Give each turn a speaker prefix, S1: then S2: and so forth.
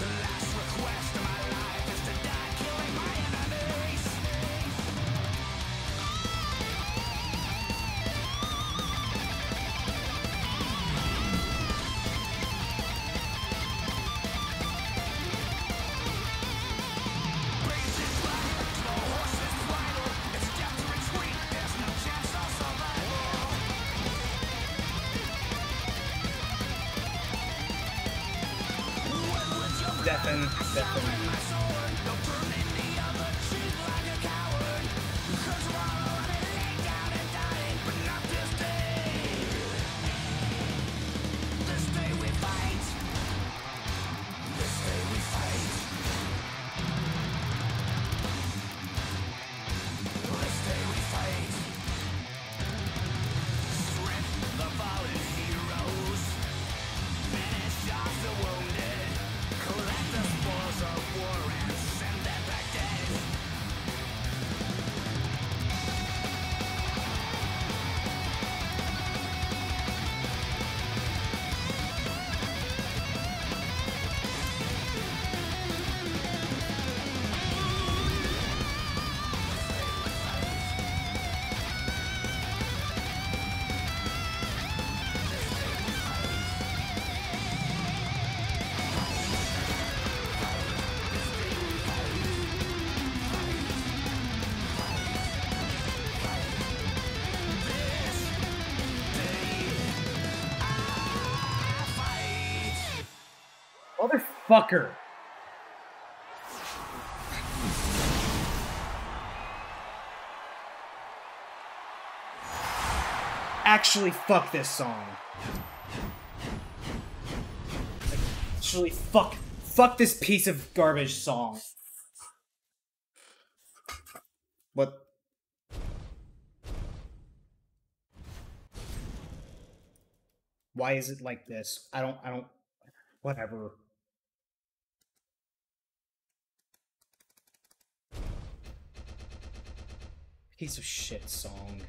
S1: the light. definitely.
S2: Motherfucker. Actually, fuck this song. Actually, fuck, fuck this piece of garbage song. What? Why is it like this? I don't, I don't, whatever. piece of shit song.